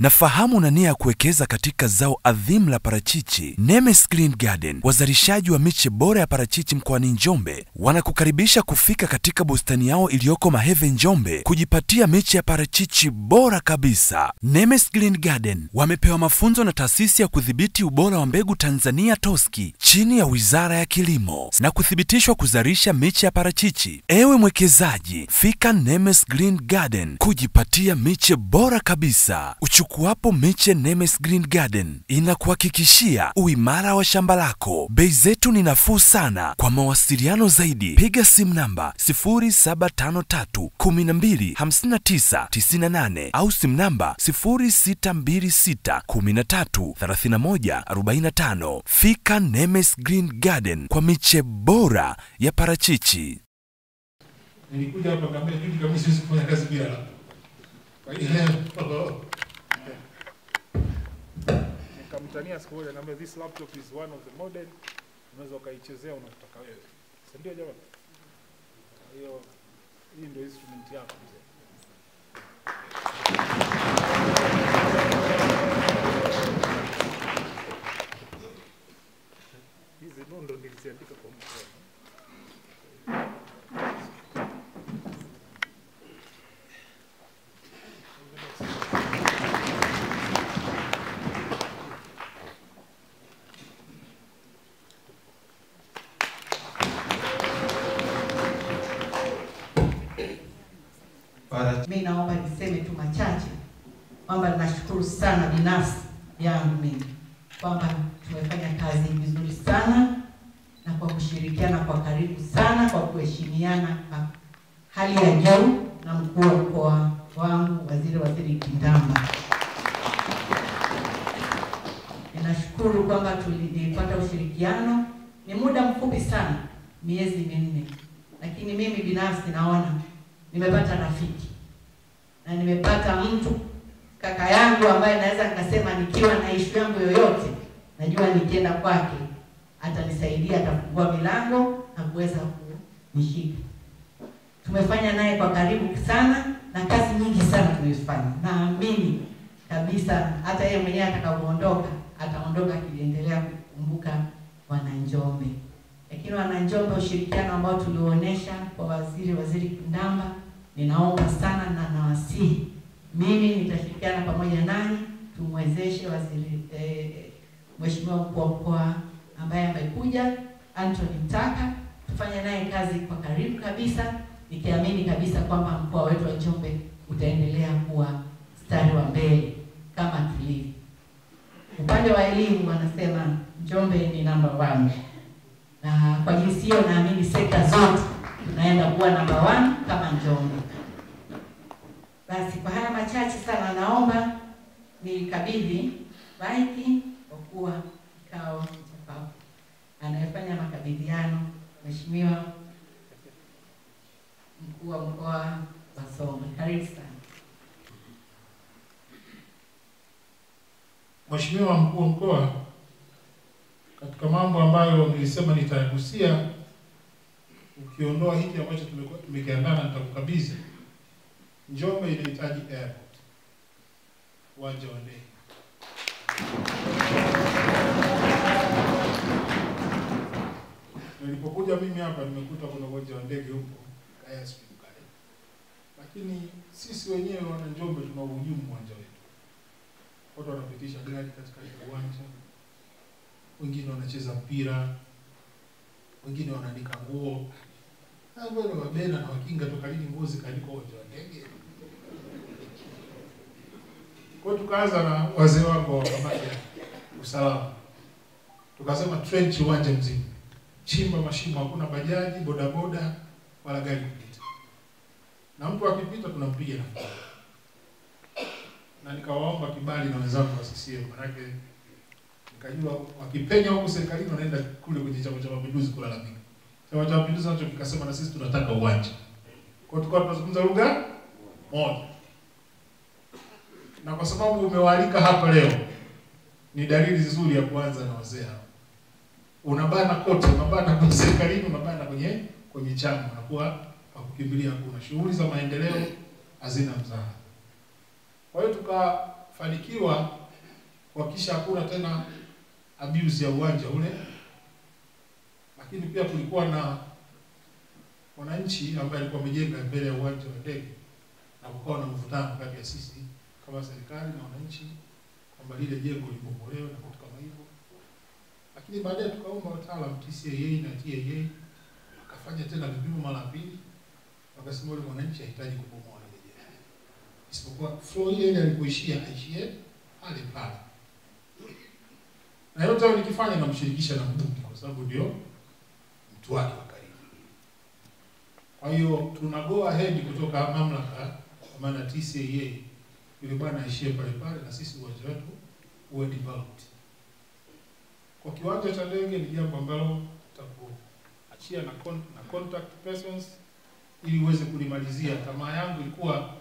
Nafahamu na nia ya kuwekeza katika zao adhimu la parachichi. Nemes Green Garden, wazalishaji wa miche bora ya parachichi mkoani Njombe, wanakukaribisha kufika katika bustani yao iliyoko Maheve, Njombe, kujipatia miche ya parachichi bora kabisa. Nemes Green Garden wamepewa mafunzo na taasisi ya kudhibiti ubora wa mbegu Tanzania TOSCI chini ya Wizara ya Kilimo na kuthibitishwa kuzalisha miche ya parachichi. Ewe mwekezaji, fika Nemes Green Garden kujipatia miche bora kabisa. Uchukuapo miche Nemes Green Garden inakuhakikishia uimara wa shamba lako. Bei zetu ni nafuu sana. Kwa mawasiliano zaidi, piga simu namba 0753 12 59 98 au simu namba 0626 13 31 45. Fika Nemes Green Garden kwa miche bora ya parachichi. nilikuja hapa kaambia vitu kama siwezi kufanya kazi bila. Kwa hiyo nikamtania siku moja naambia this laptop is one of the modern unaweza ukaichezea unataka wewe. Si ndio jamani? Kwa hiyo hii ndio instrument yako. mzee Mi naomba niseme tu machache kwamba nashukuru sana binafsi yangu mimi kwamba tumefanya kazi vizuri sana na kwa kushirikiana kwa karibu sana, kwa kuheshimiana kwa hali ya juu na mkuu wa mkoa wangu waziri waziri Kindamba. Ninashukuru kwamba tulipata ushirikiano, ni muda mfupi sana, miezi minne, lakini mimi binafsi naona nimepata rafiki na nimepata mtu kaka yangu ambaye naweza nikasema nikiwa na ishu yangu yoyote, najua nikienda kwake atanisaidia, atafungua milango na kuweza kunishika. Tumefanya naye kwa karibu sana na kazi nyingi sana tumezifanya. Naamini kabisa hata yeye mwenyewe atakapoondoka ataondoka akiendelea kukumbuka wananjombe. Lakini wananjombe, ushirikiano ambao tulionyesha kwa waziri waziri Kindamba, ninaomba sana na nawasihi, mimi nitashirikiana pamoja nanyi tumwezeshe waziri eh, mheshimiwa mkuu wa mkoa ambaye amekuja Anthony Mtaka, tufanye naye kazi kwa karibu kabisa, nikiamini kabisa kwamba mkoa wetu wa Njombe utaendelea kuwa mstari wa mbele kama tulivyo. Upande wa elimu wanasema Njombe ni namba one, na kwa jinsi hiyo naamini sekta zote tunaenda kuwa namba one kama Njombe. Basi kwa haya machache sana, naomba nikabidhi maiki kwa kuwa kikao papo. Anayefanya makabidhiano Mheshimiwa mkuu wa mkoa wa Songwe, karibu sana. Mheshimiwa mkuu wa mkoa, katika mambo ambayo nilisema nitayagusia, ukiondoa hiki ambacho tumekiandaa na nitakukabidhi, Njombe inahitaji airport, uwanja wa ndege. Nilipokuja mimi hapa nimekuta kuna uwanja wa ndege huko lakini sisi wenyewe wana Njombe tuna uhujumu uwanja wetu watu wanapitisha gari katika ile uwanja, wengine wanacheza mpira, wengine wanaandika nguo. Ni wabena na wakinga toka lini nguo zikaandikwa uwanja wa ndege? Kwa tukaanza na wazee wangu wa kamati ya usalama, tukasema trench uwanja mzima, chimba mashimo, hakuna bajaji, bodaboda wala gari kupita, na mtu akipita tunampiga na na nikawaomba kibali na wenzangu wa CCM, manake nikajua wakipenya huku serikalini wanaenda kule kwenye Chama cha Mapinduzi kulalamika. Chama cha Mapinduzi nacho kikasema na sisi tunataka uwanja, kwa hiyo tukawa tunazungumza lugha moja, na kwa sababu umewaalika hapa leo, ni dalili nzuri ya kuanza na wazee hao. Unabana kote, unabana kwenye serikalini, unabana kwenye kwenye chama, unakuwa hakukimbilia, kuna shughuli za maendeleo hazina mzaha. Kwa hiyo tukafanikiwa kuhakikisha hakuna tena abuse ya uwanja ule, lakini pia kulikuwa na wananchi ambaye alikuwa amejenga mbele ya uwanja wa ndege na kukawa na mvutano kati ya sisi kama serikali na wananchi kwamba lile jengo libomolewe na vitu kama hivyo, lakini baadaye tukaomba wataalam TCAA na TAA wakafanya tena vipimo mara mbili, wakasema yule mwananchi hahitaji kubomoa lile jengo, isipokuwa floor ile ile alipoishia aishie pale pale. Na yote hayo nikifanya namshirikisha na mbunge kwa sababu ndio wake wa karibu. Kwa hiyo tuna go ahead kutoka mamlaka kwa maana TCA, yule bwana aishie pale pale na sisi uwanja wetu uwe developed. Kwa kiwanja cha ndege ni jambo ambalo tutakuachia na, con na contact persons ili uweze kulimalizia. Tamaa yangu ilikuwa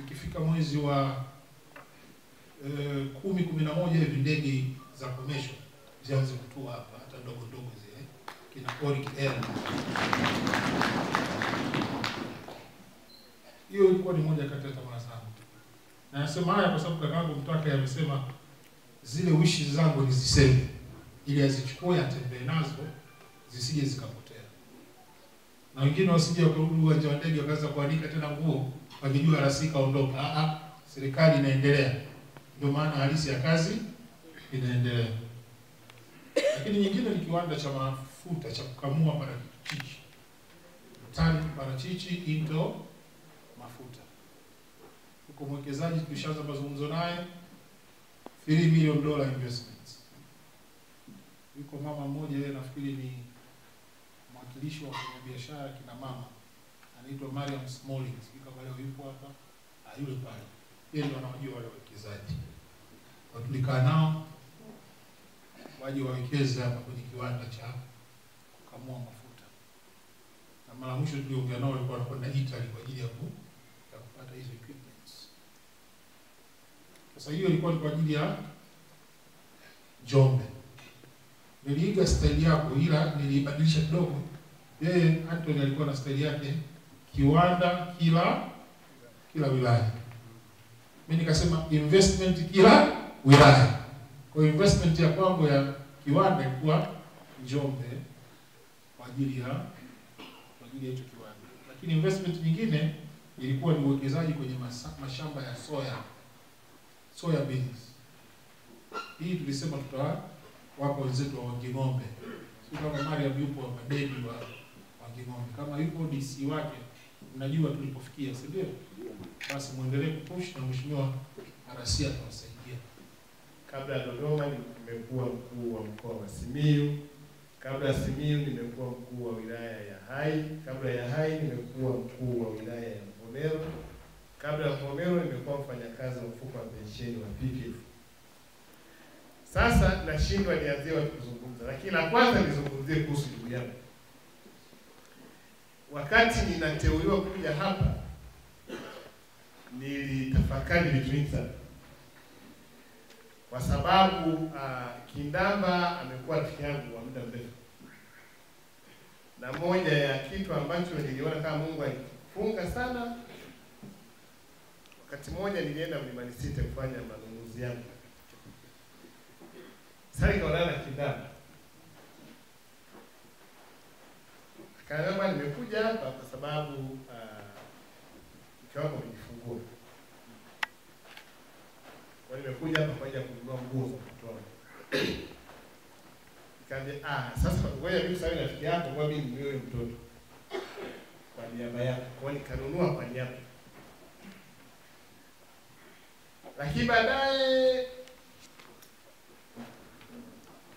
ikifika mwezi wa eh, kumi kumi na moja hivi ndege za commercial zianze kutua hapa, hata ndogo ndogo kina Oric Air. Hiyo ilikuwa ni moja kati ya tamaa zangu, na nasema haya kwa sababu kakangu Mtaka amesema zile wishi zangu niziseme ili azichukue atembee nazo zisije zikapotea, na wengine wasije wakarudi uwanja wa ndege wakaanza kuanika tena nguo wakijua rasi kaondoka. Serikali inaendelea, ndio maana halisi ya kazi inaendelea. Lakini nyingine ni kiwanda cha mafuta cha kukamua parachichi, tani parachichi into mafuta. Huko mwekezaji tulishaanza mazungumzo naye 3 million dollar investment Yuko mama mmoja yeye nafikiri ni mwakilishi wa biashara kina mama anaitwa Mariam Smalling, sijui kama leo yupo hapa. Ah, yule pale yeye ndo anawajua wale wawekezaji. Kwa tulikaa nao waje wawekeze hapa kwenye kiwanda cha kukamua mafuta, na mara mwisho tuliongea nao walikuwa wanakwenda Italy kwa ajili ya ku ya kupata hizo equipments. Sasa hiyo ilikuwa ni kwa ajili ya Njombe. Niliiga staili yako, ila nilibadilisha kidogo. Yeye Anthony alikuwa na staili yake, kiwanda kila kila wilaya. Mimi nikasema investment kila wilaya. Kwa investment ya kwangu ya kiwanda ilikuwa Njombe ajili ya kwa ajili ya hicho kiwanda, lakini investment nyingine ilikuwa ni uwekezaji kwenye mashamba ya soya soya beans. Hii tulisema tutawapa wenzetu wa Wanging'ombe, si kama Mariam yupo wa madeni wa Wanging'ombe, kama yupo DC wake, mnajua tulipofikia, si ndio? Basi mwendelee kupush na mheshimiwa RC atawasaidia. Kabla ya Dodoma nimekuwa mkuu wa mkoa wa Simiyu. Kabla ya Simiyu nimekuwa mkuu wa wilaya ya Hai. Kabla ya Hai nimekuwa mkuu wa wilaya ya Mvomero. Kabla ya Mvomero nimekuwa mfanyakazi wa mfuko wa pensheni wa PPF. Sasa nashindwa nianzie wapi kuzungumza, lakini la kwanza nizungumzie kuhusu ndugu yangu. Wakati ninateuliwa kuja hapa, nilitafakari vitu vingi sana kwa sababu uh, Kindamba amekuwa rafiki yangu wa muda mrefu, na moja ya kitu ambacho niliona kama Mungu alifunga sana, wakati mmoja nilienda Mlimani City kufanya manunuzi yangu. Sasa nikaonana na Kindamba, akaniambia nimekuja hapa kwa sababu uh, mke wako amejifungua nimekuja hapa kwa ajili ya kununua nguo za wangu. Nikamwambia ah, sasa ngoja mimi sasa rafiki yako kwa mimi niwe mtoto kwa niaba yako. Kwa nikanunua kwa niaba. Lakini baadaye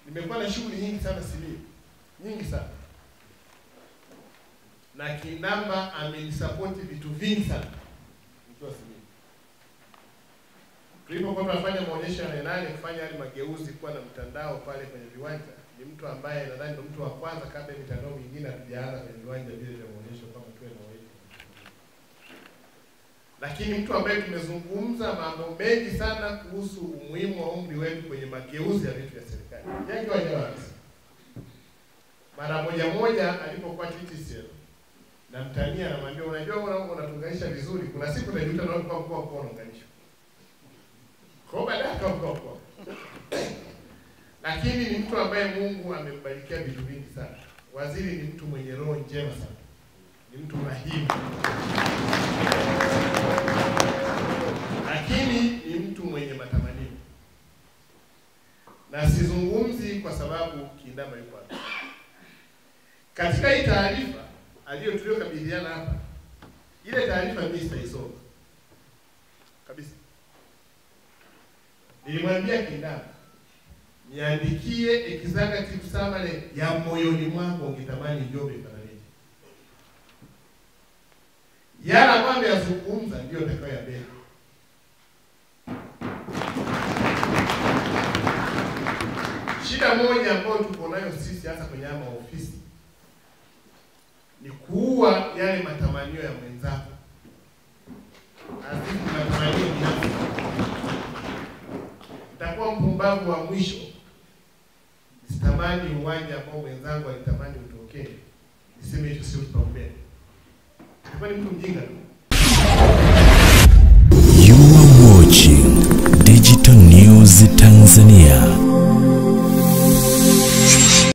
nimekuwa na shughuli nyingi sana Simiyu, nyingi sana na Kinamba amenisapoti vitu vingi sana Simiyu tulipokuwa tunafanya maonyesho ya nane kufanya yale mageuzi kuwa na mtandao pale kwenye viwanja, ni mtu ambaye nadhani ndo mtu wa kwanza kabla mitandao mingine hatujaanza kwenye viwanja vile vya maonyesho kama tuwe na. Lakini mtu ambaye tumezungumza mambo mengi sana kuhusu umuhimu wa umri wetu kwenye mageuzi ya vitu vya serikali. Yake wajawazi. Mara moja moja alipokuwa TTCL na mtania unajua una unatunganisha vizuri, kuna siku utajuta na mkuu wa mkoa unaunganishwa Kwa baadaye akaokoa. Lakini ni mtu ambaye Mungu amembarikia vitu vingi sana. Waziri ni mtu mwenye roho njema sana, ni mtu rahimu, lakini ni mtu mwenye matamanio, na sizungumzi kwa sababu Kindama yuko hapa. Katika hii taarifa aliyo kabidhiana hapa, ile taarifa mimi sitaisoma kabisa. Nilimwambia Kindama niandikie executive summary ya moyoni mwako ukitamani Njombe ifananije. Yale ambayo ameyazungumza ndio utakayoyabeba. Shida moja ambayo tuko nayo sisi hasa kwenye haya maofisi ni kuua yale matamanio ya mwenzako, matamanio mpumbavu wa mwisho sitamani uwanja ambao mwenzangu alitamani utokee, niseme hicho sio kipaumbele. Nilikuwa ni mtu mjinga tu. You are watching Digital News Tanzania.